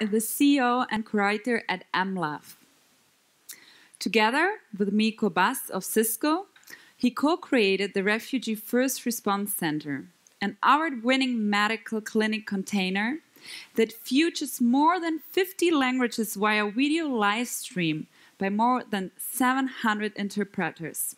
the CEO and curator at MLove. Together with Mirko Bass of Cisco, he co-created the Refugee First Response Center, an award-winning medical clinic container that features more than 50 languages via video live stream by more than 700 interpreters.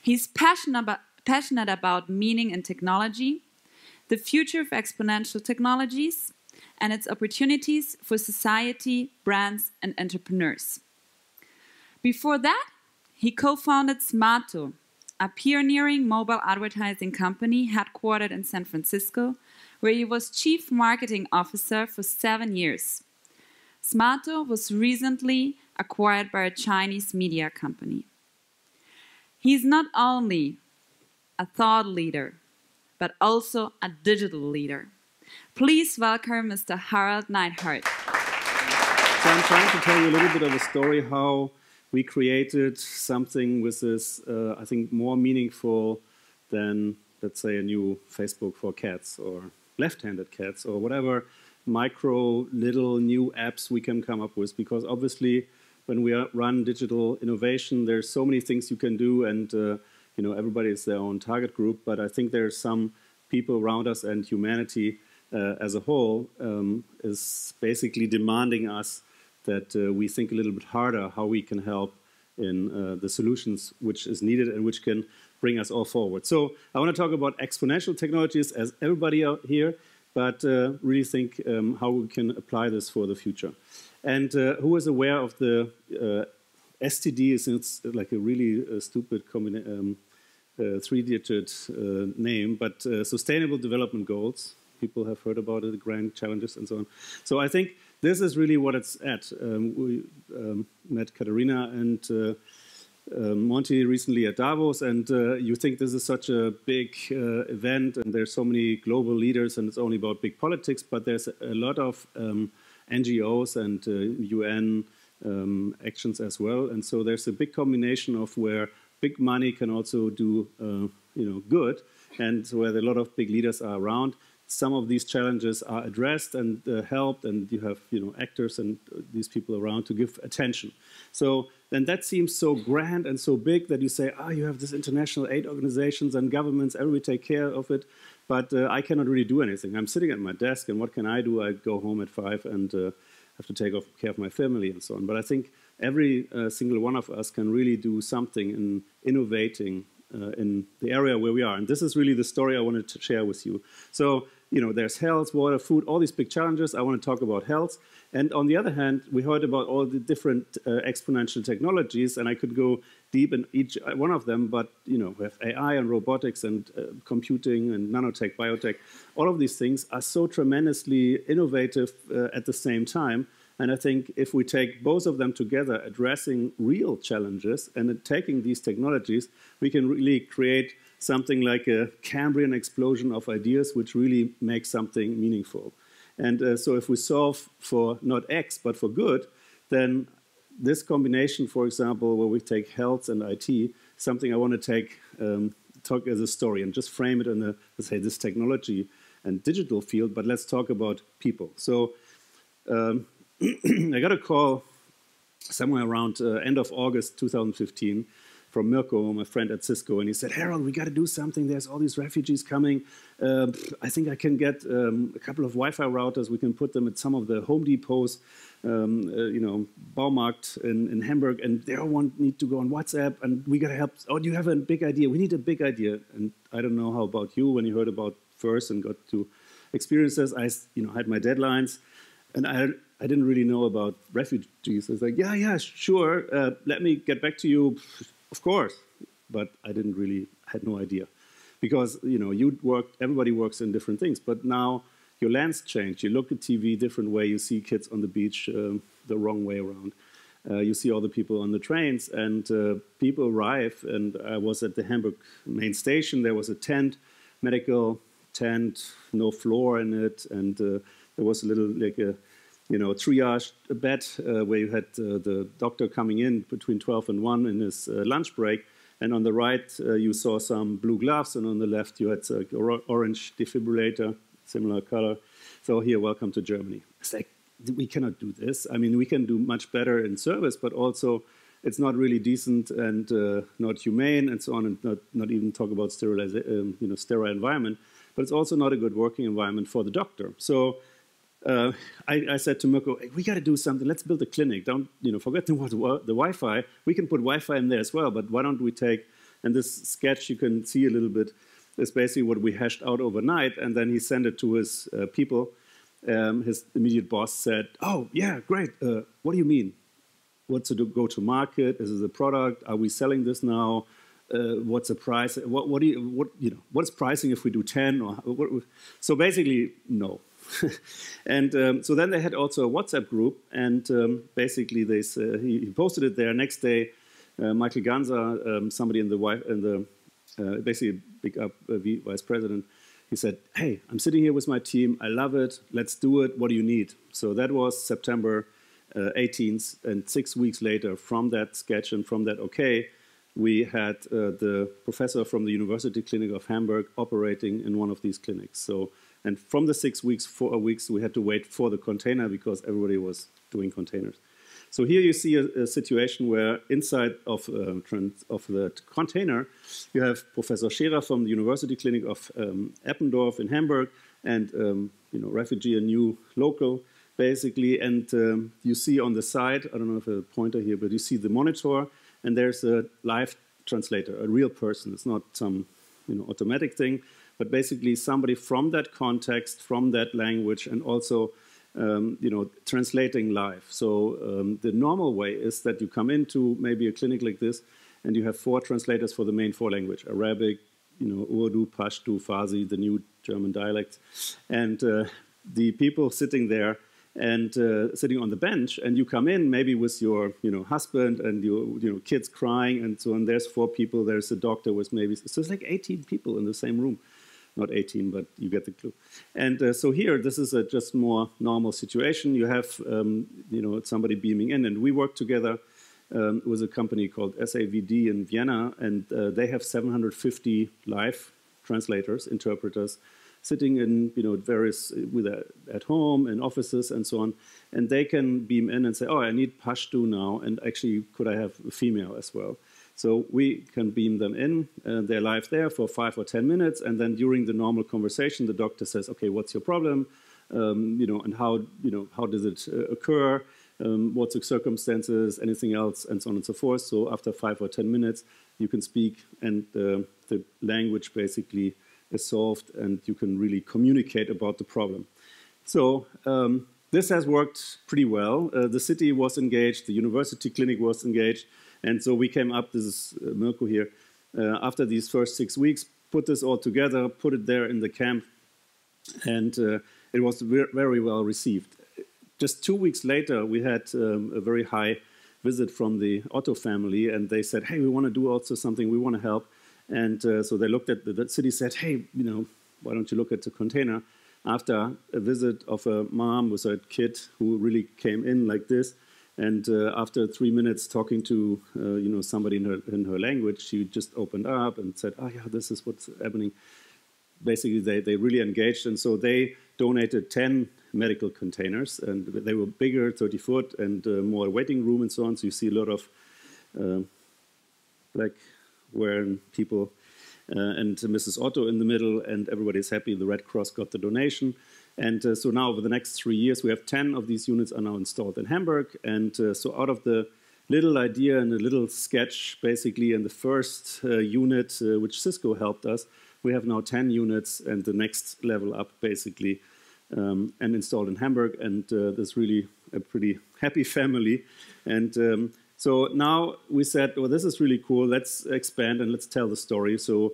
He's passionate about, passionate about meaning and technology, the future of exponential technologies, and its opportunities for society, brands, and entrepreneurs. Before that, he co-founded Smaato, a pioneering mobile advertising company headquartered in San Francisco, where he was chief marketing officer for seven years. Smaato was recently acquired by a Chinese media company. He's not only a thought leader, but also a digital leader. Please welcome Mr. Harald Neidhardt. So I'm trying to tell you a little bit of a story how we created something which is, uh, I think, more meaningful than, let's say, a new Facebook for cats or left-handed cats or whatever micro little new apps we can come up with. Because obviously, when we run digital innovation, there's so many things you can do, and uh, you know everybody is their own target group. But I think there's some people around us and humanity as a whole um, is basically demanding us that uh, we think a little bit harder how we can help in uh, the solutions which is needed and which can bring us all forward. So I want to talk about exponential technologies as everybody out here, but uh, really think um, how we can apply this for the future. And uh, who is aware of the uh, SDG it's like a really uh, stupid um, three-digit name, but Sustainable Development Goals. People have heard about it, the grand challenges and so on. So I think this is really what it's at. Um, we um, met Katerina and uh, uh, Monty recently at Davos, and uh, you think this is such a big uh, event, and there's so many global leaders, and it's only about big politics, but there's a lot of um, NGOs and UN uh, um, actions as well, and so there's a big combination of where big money can also do, uh, you know, good, and where a lot of big leaders are around some of these challenges are addressed and uh, helped, and you have you know actors and these people around to give attention. So then that seems so grand and so big that you say, ah, oh, you have this international aid organizations and governments, everybody take care of it, but uh, I cannot really do anything. I'm sitting at my desk, and what can I do? I go home at five and uh, have to take care of my family and so on. But I think every uh, single one of us can really do something in innovating in the area where we are. And this is really the story I wanted to share with you. So you know, there's health, water, food, all these big challenges. I want to talk about health. And on the other hand, we heard about all the different uh, exponential technologies, and I could go deep in each uh, one of them. But you know, we have AI and robotics and uh, computing and nanotech, biotech. All of these things are so tremendously innovative uh, at the same time. And I think if we take both of them together, addressing real challenges and taking these technologies, we can really create something like a Cambrian explosion of ideas which really makes something meaningful. And uh, so if we solve for not X, but for good, then this combination, for example, where we take health and IT, something I want to take, um, talk as a story and just frame it in the, let's say, this technology and digital field, but let's talk about people. So um, I got a call somewhere around uh, end of August 2015 from Mirko, my friend at Cisco, and he said, Harald, we got to do something. There's all these refugees coming. Uh, I think I can get um, a couple of Wi-Fi routers. We can put them at some of the Home Depots, um, uh, you know, Baumarkt in, in Hamburg, and they all want, need to go on WhatsApp, and we got to help. Oh, you have a big idea. We need a big idea. And I don't know how about you when you heard about FIRST and got to experience this. I, you know, had my deadlines, and I I didn't really know about refugees. I was like, yeah, yeah, sure. Uh, let me get back to you of course, but I didn't really, had no idea. Because, you know, you work, everybody works in different things, but now your lens change. You look at TV different way, you see kids on the beach um, the wrong way around. Uh, you see all the people on the trains, and uh, people arrive. And I was at the Hamburg main station. There was a tent, medical tent, no floor in it, and uh, there was a little like a you know, a triage bed uh, where you had uh, the doctor coming in between 12 and 1 in his uh, lunch break. And on the right, uh, you saw some blue gloves, and on the left, you had an or orange defibrillator, similar color. So here, welcome to Germany. It's like, we cannot do this. I mean, we can do much better in service, but also it's not really decent and uh, not humane and so on, and not, not even talk about um, you know, sterile environment. But it's also not a good working environment for the doctor. So uh, I, I, said to Mirko, hey, we got to do something. Let's build a clinic. Don't you know? Forget the, the Wi-Fi. We can put Wi-Fi in there as well. But why don't we take? And this sketch you can see a little bit is basically what we hashed out overnight. And then he sent it to his uh, people. Um, his immediate boss said, "Oh yeah, great. Uh, what do you mean? What's the go-to-market? Is this a product? Are we selling this now? Uh, what's the price? What, what do you what you know? What's pricing if we do ten or what, so basically no." and um, so then they had also a WhatsApp group, and um, basically they uh, he, posted it there. Next day, uh, Michael Ganser, um, somebody in the in the uh, basically big up uh, vice president, he said, "Hey, I'm sitting here with my team. I love it. Let's do it. What do you need?" So that was September 18th, uh, and six weeks later, from that sketch and from that okay we had uh, the professor from the University Clinic of Hamburg operating in one of these clinics. So and from the six weeks, four weeks, we had to wait for the container because everybody was doing containers. So here you see a, a situation where inside of, uh, of the container, you have Professor Scherer from the University Clinic of um, Eppendorf in Hamburg and um, you know, refugee, a new local, basically. And um, you see on the side, I don't know if a pointer here, but you see the monitor, and there's a live translator, a real person. It's not some you know, automatic thing but basically somebody from that context, from that language, and also um, you know translating live. So um, the normal way is that you come into maybe a clinic like this, and you have four translators for the main four language: Arabic, you know, Urdu, Pashto, Farsi, the new German dialects, and uh, the people sitting there and uh, sitting on the bench and you come in maybe with your you know husband and your you know kids crying and so on. There's four people. There's a doctor with maybe so it's like 18 people in the same room not 18, but you get the clue. And uh, so here, this is a just more normal situation. You have, um, you know, somebody beaming in, and we work together um, with a company called SAVD in Vienna, and uh, they have 750 live translators, interpreters, sitting in, you know, various with a, at home in offices and so on, and they can beam in and say, oh, I need Pashto now, and actually, could I have a female as well? So we can beam them in. Uh, they're live there for five or 10 minutes. And then during the normal conversation, the doctor says, okay, what's your problem? Um, you know, and how, you know, how does it uh, occur? Um, what's the circumstances, anything else, and so on and so forth. So after five or 10 minutes, you can speak and uh, the language basically is solved and you can really communicate about the problem. So um, this has worked pretty well. Uh, the city was engaged, the university clinic was engaged, and so we came up, this is uh, Mirko here, uh, after these first six weeks, put this all together, put it there in the camp, and uh, it was very well received. Just two weeks later, we had um, a very high visit from the Otto family, and they said, hey, we want to do also something, we want to help. And uh, so they looked at the, the city, said, hey, you know, why don't you look at the container? After a visit of a mom with a kid who really came in like this, and uh, after three minutes talking to uh, you know somebody in her in her language, she just opened up and said, "Oh yeah, this is what's happening." Basically, they they really engaged, and so they donated ten medical containers, and they were bigger, 30 foot, and uh, more waiting room and so on. So you see a lot of uh, black wearing people. Uh, and Mrs. Otto in the middle, and everybody's happy. The Red Cross got the donation. And uh, so now over the next three years, we have 10 of these units are now installed in Hamburg. And uh, so out of the little idea and a little sketch, basically, in the first unit, which Cisco helped us, we have now 10 units and the next level up, basically, um, and installed in Hamburg. And uh, there's really a pretty happy family. And um, so now we said, well, this is really cool. Let's expand and let's tell the story. So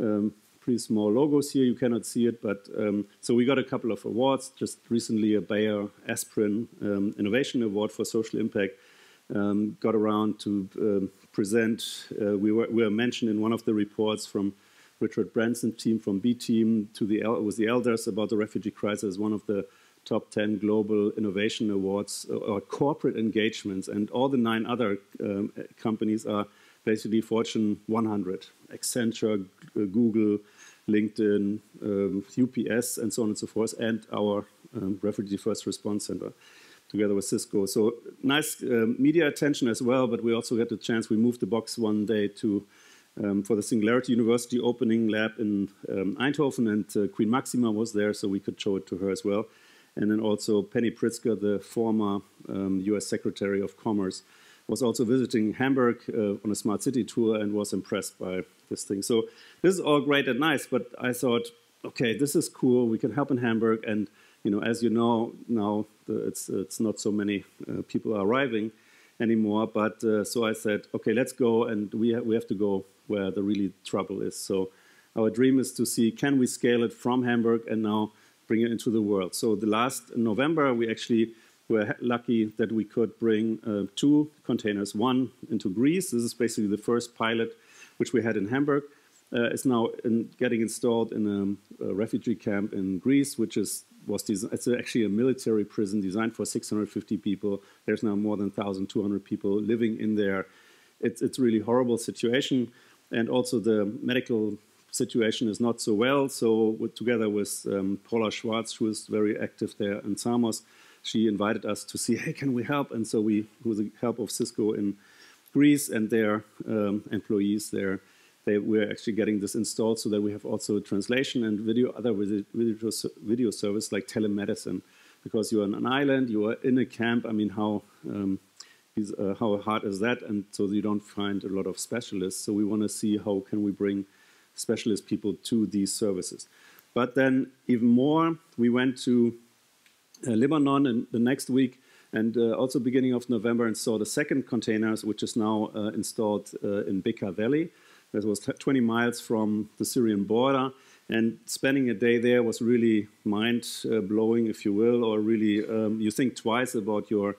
um, pretty small logos here. You cannot see it, but um, so we got a couple of awards. Just recently, a Bayer Aspirin um, Innovation Award for Social Impact. Um, got around to um, present. Uh, we, were, we were mentioned in one of the reports from Richard Branson team from B team to the with the elders about the refugee crisis. One of the top 10 global innovation awards uh, or corporate engagements, and all the nine other um, companies are basically Fortune 100, Accenture, Google, LinkedIn, um, UPS, and so on and so forth, and our um, Refugee First Response Center. together with Cisco. So nice uh, media attention as well, but we also had the chance, we moved the box one day to um, for the Singularity University opening lab in um, Eindhoven, and uh, Queen Maxima was there, so we could show it to her as well. And then also Penny Pritzker, the former um, US Secretary of Commerce, was also visiting Hamburg uh, on a smart city tour and was impressed by this thing. So this is all great and nice, but I thought, okay, this is cool. We can help in Hamburg, and you know, as you know now, the, it's it's not so many uh, people arriving anymore. But uh, so I said, okay, let's go, and we ha we have to go where the really trouble is. So our dream is to see can we scale it from Hamburg and now bring it into the world. So the last November we actually were lucky that we could bring uh, two containers, one into Greece. This is basically the first pilot which we had in Hamburg. Uh, it's now in getting installed in a, a, refugee camp in Greece, which is was it's actually a military prison designed for 650 people. There's now more than 1,200 people living in there. It's it's really horrible situation, and also the medical situation is not so well. So with, together with um, Paula Schwartz, who is very active there in Samos, she invited us to see, hey, can we help? And so we, with the help of Cisco in Greece and their um, employees there, they were actually getting this installed so that we have also translation and video, other video, video service like telemedicine. Because you're on an island, you are in a camp. I mean, how um, is, uh, how hard is that? And so you don't find a lot of specialists. So we want to see how can we bring specialist people to these services. But then even more, we went to uh, Lebanon in the next week and uh, also beginning of November and saw the second containers, which is now uh, installed in Bekaa Valley. That was 20 miles from the Syrian border. And spending a day there was really mind blowing, if you will, or really um, you think twice about your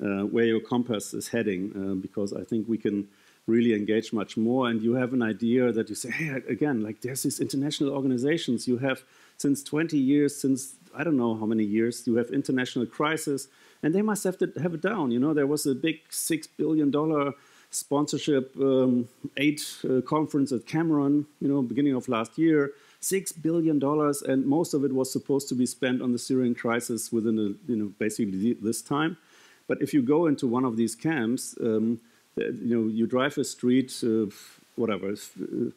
uh, where your compass is heading, uh, because I think we can really engage much more. And you have an idea that you say, hey, again, like there's these international organizations. You have since 20 years, since I don't know how many years, you have international crisis, and they must have to have it down. You know, there was a big six billion dollar sponsorship um, aid uh, conference at Cameron, you know, beginning of last year, six billion dollars, and most of it was supposed to be spent on the Syrian crisis within a, you know basically this time. But if you go into one of these camps, um, you know, you drive a street, uh, whatever. Uh,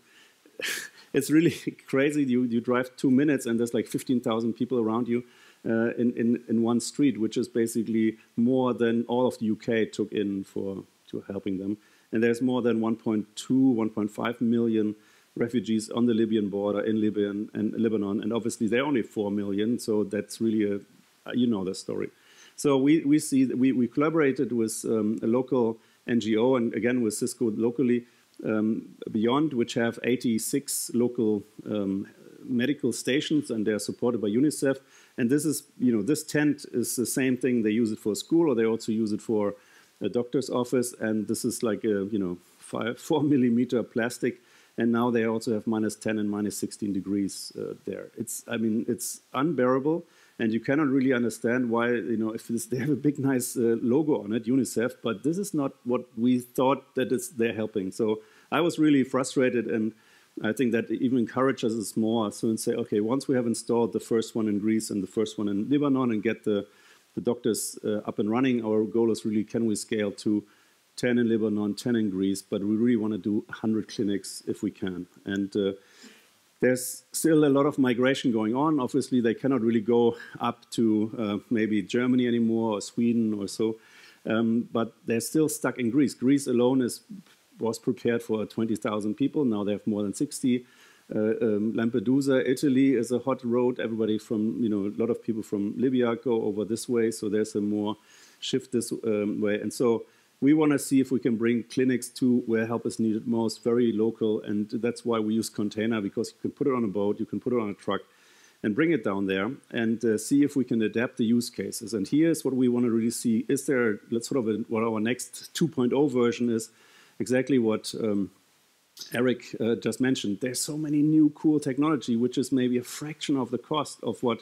it's really crazy. You, you drive two minutes and there's like 15,000 people around you uh, in, in, in one street, which is basically more than all of the UK took in for to helping them. And there's more than 1.2, 1.5 million refugees on the Libyan border in Libyan and Lebanon. And obviously they're only 4 million, so that's really a, you know the story. So we, we see, we, we collaborated with um, a local NGO and again with Cisco locally um, Beyond, which have 86 local um, medical stations and they're supported by UNICEF. And this is, you know, this tent is the same thing. They use it for school or they also use it for a doctor's office. And this is like a, you know, five, four millimeter plastic. And now they also have minus 10 and minus 16 degrees uh, there. It's, I mean, it's unbearable and you cannot really understand why you know if this, they have a big nice uh, logo on it unicef but this is not what we thought that they're helping. So i was really frustrated and i think that even encourages us more so and say okay once we have installed the first one in greece and the first one in lebanon and get the the doctors uh, up and running our goal is really can we scale to 10 in lebanon 10 in greece? But we really want to do 100 clinics if we can. And uh, there's still a lot of migration going on. Obviously, they cannot really go up to uh, maybe Germany anymore or Sweden or so, um, but they're still stuck in Greece. Greece alone is was prepared for 20,000 people. Now they have more than 60. Uh, um, Lampedusa, Italy is a hot road. Everybody from, you know, a lot of people from Libya go over this way. So there's a more shift this um, way. And so we want to see if we can bring clinics to where help is needed most, very local, and that's why we use container because you can put it on a boat, you can put it on a truck, and bring it down there and uh, see if we can adapt the use cases. And here's what we want to really see: is there let's sort of a, what our next 2.0 version is exactly what. Um, Eric uh, just mentioned there's so many new cool technology which is maybe a fraction of the cost of what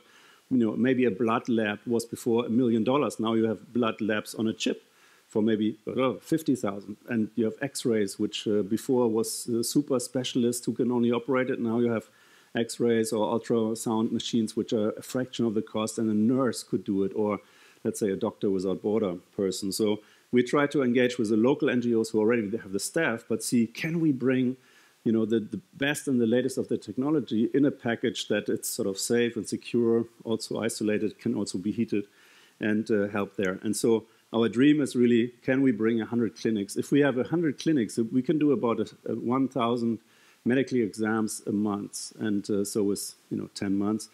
you know maybe a blood lab was before a million dollars now you have blood labs on a chip for maybe uh, 50,000. And you have X-rays, which uh, before was a super specialist who can only operate it. Now you have X-rays or ultrasound machines, which are a fraction of the cost, and a nurse could do it. Or let's say, a Doctor Without Border person. So we try to engage with the local NGOs who already have the staff, but see, can we bring you know, the, the best and the latest of the technology in a package that it's sort of safe and secure, also isolated, can also be heated and uh, help there. And so our dream is really, can we bring 100 clinics? If we have 100 clinics, we can do about 1,000 medical exams a month. And uh, so with, you know, 10 months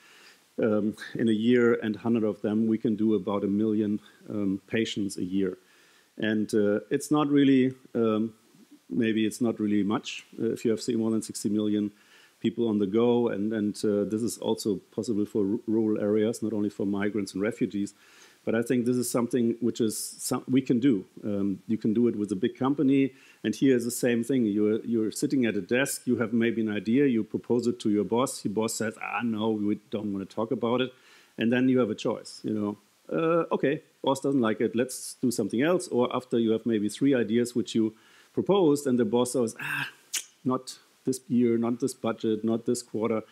um, in a year and 100 of them, we can do about a million um, patients a year. And uh, it's not really, um, maybe it's not really much uh, if you have more than 60 million people on the go. And, and uh, this is also possible for rural areas, not only for migrants and refugees. But I think this is something which is some, we can do. Um, you can do it with a big company, and here is the same thing. You're you're sitting at a desk. You have maybe an idea. You propose it to your boss. Your boss says, "Ah, no, we don't want to talk about it," and then you have a choice. You know, uh, okay, boss doesn't like it. Let's do something else. Or after you have maybe three ideas which you proposed, and the boss says, "Ah, not this year, not this budget, not this quarter."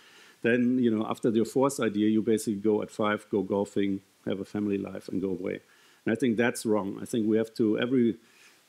Then you know, after your fourth idea, you basically go at five, go golfing, have a family life, and go away. And I think that's wrong. I think we have to, every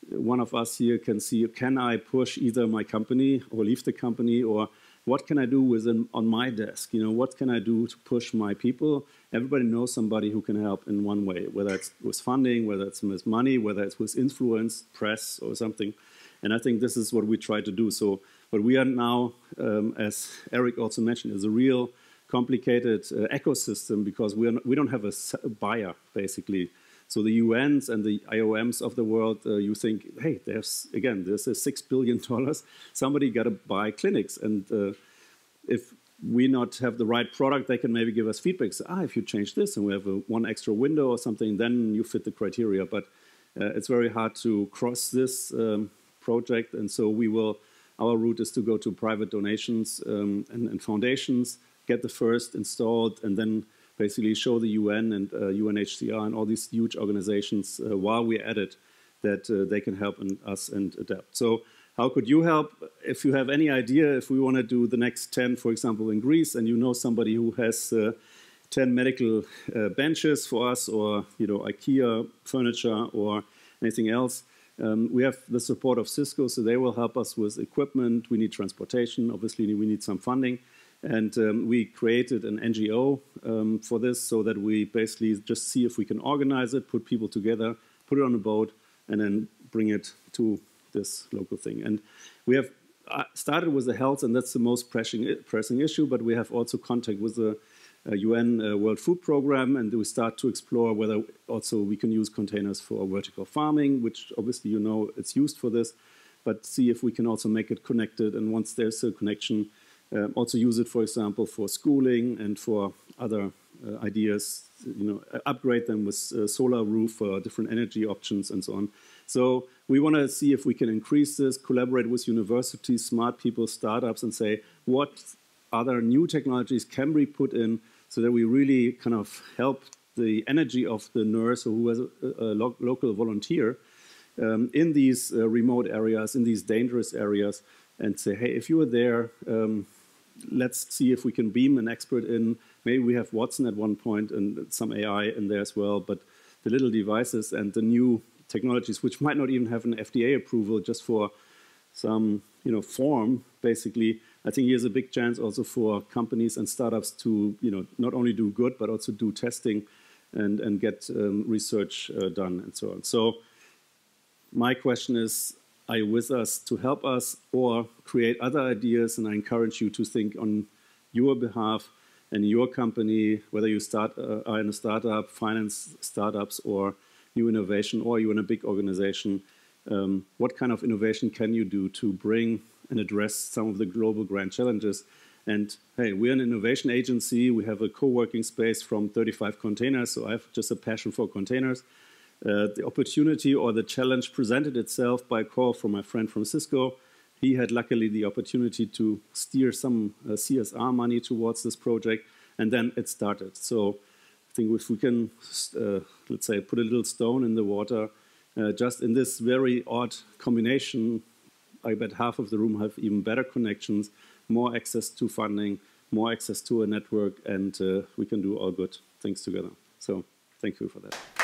one of us here can see, can I push either my company or leave the company, or what can I do within, on my desk? You know, what can I do to push my people? Everybody knows somebody who can help in one way, whether it's with funding, whether it's with money, whether it's with influence, press, or something. And I think this is what we try to do. So what we are now, um, as Eric also mentioned, is a real complicated uh, ecosystem because we, are we don't have a, buyer, basically. So the UNs and the IOMs of the world, uh, you think, hey, there's, again, there's a $6 billion. Somebody got to buy clinics. And uh, if we not have the right product, they can maybe give us feedback. So, ah, if you change this and we have a, one extra window or something, then you fit the criteria. But uh, it's very hard to cross this um, project. And so we will, our route is to go to private donations um, and, and foundations get the first installed, and then basically show the UN and uh, UNHCR and all these huge organizations uh, while we're at it that uh, they can help in, us and adapt. So how could you help? If you have any idea, if we want to do the next 10, for example, in Greece, and you know somebody who has uh, 10 medical uh, benches for us, or you know IKEA furniture, or anything else, um, we have the support of Cisco, so they will help us with equipment. We need transportation. Obviously, we need some funding. And um, we created an NGO um, for this so that we basically just see if we can organize it, put people together, put it on a boat, and then bring it to this local thing. And we have uh, started with the health, and that's the most pressing, pressing issue, but we have also contact with the uh, UN uh, World Food Program, and we start to explore whether also we can use containers for vertical farming, which obviously you know it's used for this, but see if we can also make it connected. And once there's a connection, um, also use it, for example, for schooling and for other uh, ideas. You know, upgrade them with uh, solar roof or different energy options and so on. So we want to see if we can increase this, collaborate with universities, smart people, startups, and say what other new technologies can we put in so that we really kind of help the energy of the nurse or who is a, a lo local volunteer um, in these uh, remote areas, in these dangerous areas, and say, hey, if you are there, um, let's see if we can beam an expert in. Maybe we have Watson at one point and some AI in there as well, but the little devices and the new technologies, which might not even have an FDA approval just for some you know, form, basically, I think here's a big chance also for companies and startups to you know, not only do good, but also do testing and, and get um, research uh, done and so on. So my question is, are you with us to help us or create other ideas? And I encourage you to think on your behalf and your company, whether you start uh, are in a startup, finance startups, or new innovation, or you're in a big organization. Um, what kind of innovation can you do to bring and address some of the global grand challenges? And hey, we're an innovation agency. We have a co-working space from 35 containers, so I have just a passion for containers. Uh, the opportunity or the challenge presented itself by a call from my friend from Cisco. He had luckily the opportunity to steer some uh, CSR money towards this project, and then it started. So I think if we can, uh, let's say, put a little stone in the water, uh, just in this very odd combination, I bet half of the room have even better connections, more access to funding, more access to a network, and uh, we can do all good things together. So thank you for that.